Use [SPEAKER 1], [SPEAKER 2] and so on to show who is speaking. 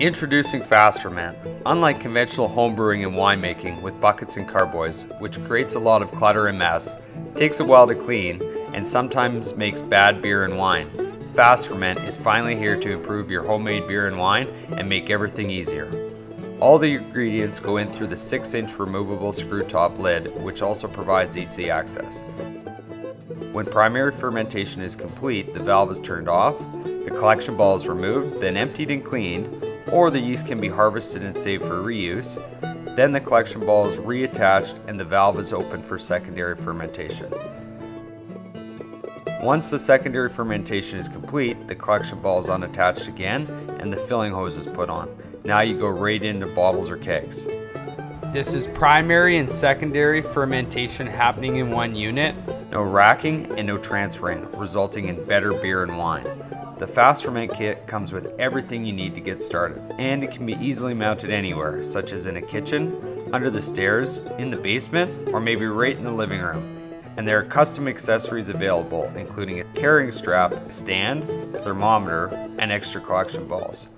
[SPEAKER 1] Introducing Fast Ferment. Unlike conventional homebrewing and winemaking with buckets and carboys, which creates a lot of clutter and mess, takes a while to clean, and sometimes makes bad beer and wine, Fast Ferment is finally here to improve your homemade beer and wine and make everything easier. All the ingredients go in through the 6 inch removable screw top lid, which also provides easy access. When primary fermentation is complete, the valve is turned off, the collection ball is removed, then emptied and cleaned, or the yeast can be harvested and saved for reuse. Then the collection ball is reattached and the valve is open for secondary fermentation. Once the secondary fermentation is complete, the collection ball is unattached again and the filling hose is put on. Now you go right into bottles or kegs.
[SPEAKER 2] This is primary and secondary fermentation happening in one unit.
[SPEAKER 1] No racking and no transferring, resulting in better beer and wine. The Fast Ferment kit comes with everything you need to get started, and it can be easily mounted anywhere, such as in a kitchen, under the stairs, in the basement, or maybe right in the living room. And there are custom accessories available, including a carrying strap, stand, thermometer, and extra collection balls.